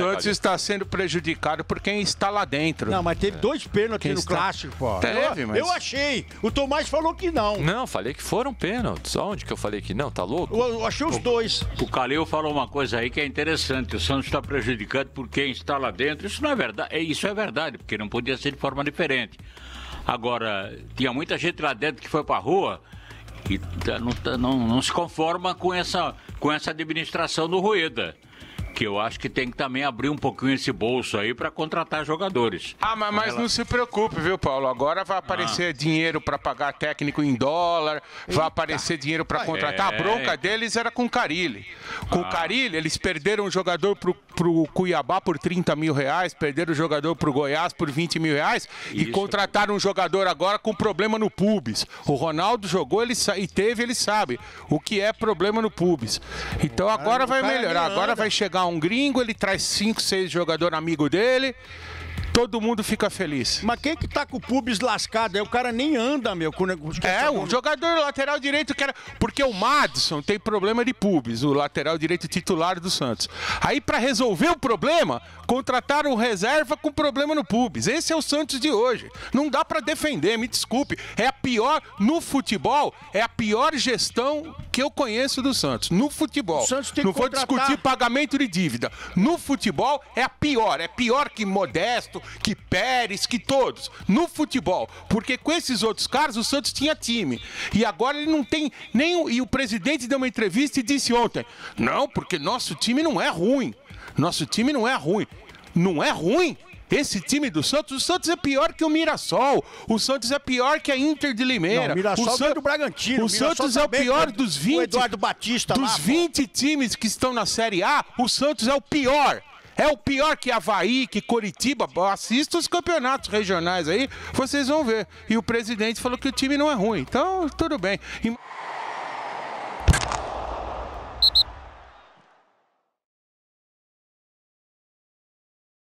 Santos está sendo prejudicado por quem está lá dentro. Não, mas teve dois pênaltis Quem no está- clássico, pô. Teve, eu, mas- eu achei. O Tomás falou que não. Não, falei que foram pênaltis. Onde que eu falei que não? Tá louco? Eu, eu achei os dois. O Calil falou uma coisa aí que é interessante. O Santos está prejudicado por quem está lá dentro. Isso não é verdade. É, Isso é verdade, porque não podia ser de forma diferente. Agora, tinha muita gente lá dentro que foi para a rua e tá- não, tá- não- não se conforma com essa, com essa administração do Rueda. Que eu acho que tem que também abrir um pouquinho esse bolso aí para contratar jogadores. Ah, mas, mas não se preocupe, viu, Paulo? Agora vai aparecer dinheiro para pagar técnico em dólar, vai aparecer dinheiro para contratar. A É. bronca deles era com o Carilli. Com o Carilli, eles perderam o jogador pro, pro Cuiabá por 30 mil reais, perderam o jogador pro Goiás por 20 mil reais e Isso. contrataram um jogador agora com problema no pubis. O Ronaldo jogou ele e teve, ele sabe o que é problema no pubis. Então agora vai melhorar. Agora vai chegar um gringo, ele traz 5, 6 jogadores amigo dele. Todo mundo fica feliz. Mas quem que tá com o pubis lascado aí? O cara nem anda, meu. Com. É, o jogador lateral direito que era. Porque o Madison tem problema de pubis, o lateral direito titular do Santos. Aí, pra resolver o problema, contrataram o reserva com problema no pubis. Esse é o Santos de hoje. Não dá pra defender, me desculpe. É a pior. No futebol, é a pior gestão que eu conheço do Santos. No futebol. O Santos tem que Não vou contratar- discutir pagamento de dívida. No futebol é a pior, é pior que Modesto, que Pérez, que todos. No futebol, porque com esses outros caras o Santos tinha time. E agora ele não tem nem o- e o presidente deu uma entrevista e disse ontem: "Não, porque nosso time não é ruim. Nosso time não é ruim. Não é ruim?" Esse time do Santos, o Santos é pior que o Mirassol. O Santos é pior que a Inter de Limeira. Não, o Mirassol o ganhou do Bragantino. O O Santos é o pior dos do 20. Eduardo Batista Dos lá, pô. 20 times que estão na Série A, o Santos é o pior. É o pior que Havaí, que Coritiba. Assista os campeonatos regionais aí, vocês vão ver. E o presidente falou que o time não é ruim. Então, tudo bem. E-